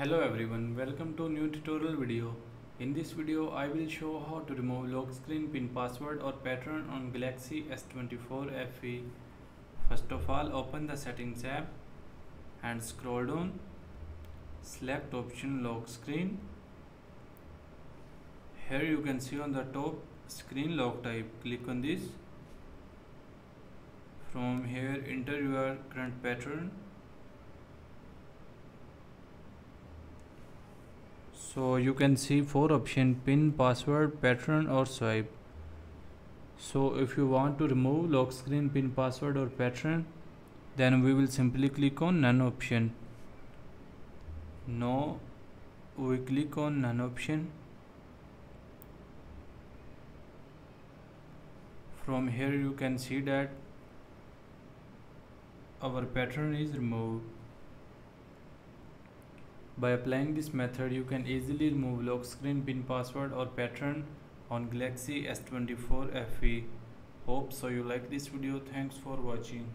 Hello everyone, welcome to new tutorial video. In this video, I will show how to remove lock screen pin password or pattern on Galaxy S24 FE. First of all, open the settings app and scroll down. Select option lock screen. Here you can see on the top screen lock type. Click on this. From here, enter your current pattern so you can see four option pin password pattern or swipe. So if you want to remove lock screen pin password or pattern then we will simply click on none option. No we click on none option. From here you can see that our pattern is removed by applying this method, you can easily remove lock screen pin password or pattern on Galaxy S24 FE. Hope so you like this video. Thanks for watching.